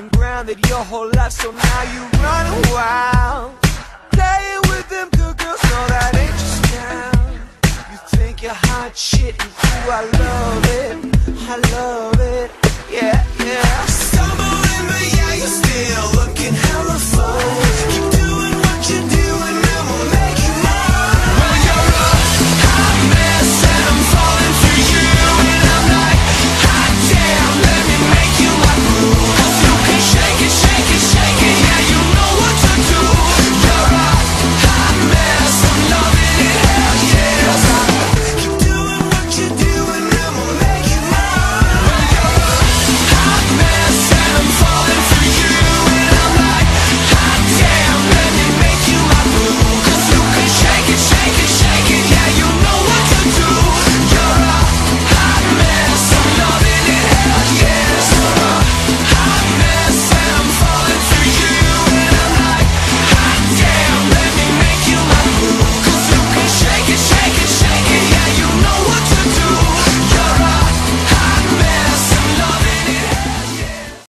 been grounded your whole life, so now you run wild. Playing with them good girls, no, that ain't your style. You think you're hot shit, and you, I love it, I love it, yeah.